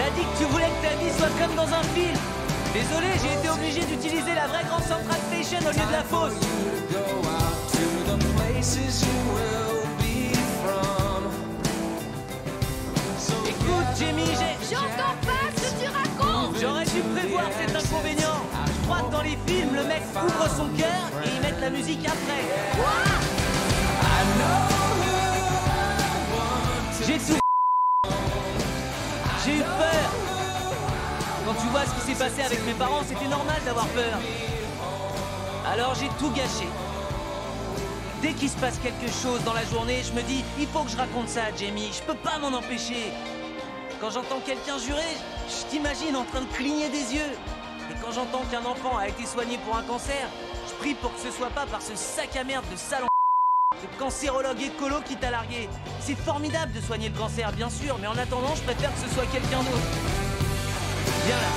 T'as dit que tu voulais que ta vie soit comme dans un film. Désolé, j'ai été obligé d'utiliser la vraie Grand Central Station au lieu de la fausse. Écoute, Jamie, j'ai... J'entends pas ce que tu racontes J'aurais dû prévoir cet inconvénient. Je crois que dans les films, le mec ouvre son cœur et ils mettent la musique après. J'ai Quand tu vois ce qui s'est passé avec mes parents, c'était normal d'avoir peur. Alors j'ai tout gâché. Dès qu'il se passe quelque chose dans la journée, je me dis, il faut que je raconte ça à Jamie. Je peux pas m'en empêcher. Quand j'entends quelqu'un jurer, je t'imagine en train de cligner des yeux. Et quand j'entends qu'un enfant a été soigné pour un cancer, je prie pour que ce soit pas par ce sac à merde de salon de cancérologue écolo qui t'a largué. C'est formidable de soigner le cancer, bien sûr, mais en attendant, je préfère que ce soit quelqu'un d'autre. Viens là.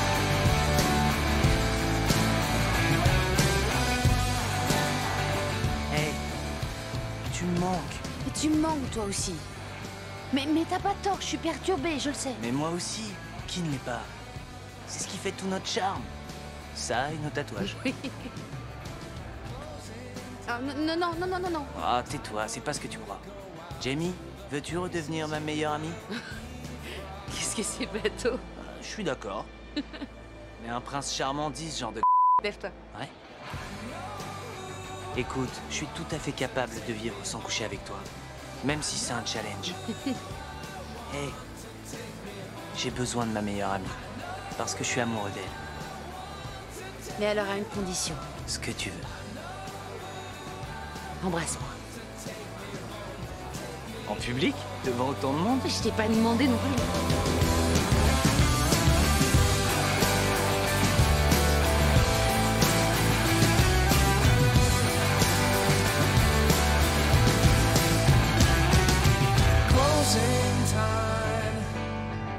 Hey, tu me manques. Mais tu me manques, toi aussi. Mais, mais t'as pas tort, je suis perturbée, je le sais. Mais moi aussi, qui ne l'est pas? C'est ce qui fait tout notre charme. Ça et nos tatouages. Oui. Ah, non, non, non, non, non, non. Ah, tais-toi, c'est pas ce que tu crois. Jamie, veux-tu redevenir ma meilleure amie? Qu'est-ce que c'est bateau? Euh, Je suis d'accord. Mais un prince charmant dit ce genre de... Lève-toi. Ouais. Écoute, je suis tout à fait capable de vivre sans coucher avec toi. Même si c'est un challenge. Hé, j'ai besoin de ma meilleure amie. Parce que je suis amoureux d'elle. Mais alors à une condition. Ce que tu veux. Embrasse-moi. En public Devant autant de monde Je t'ai pas demandé non plus. Closing time.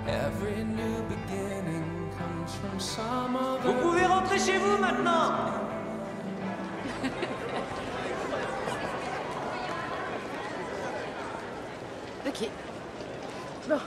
Every new beginning comes from some Vous pouvez rentrer chez vous maintenant like. No.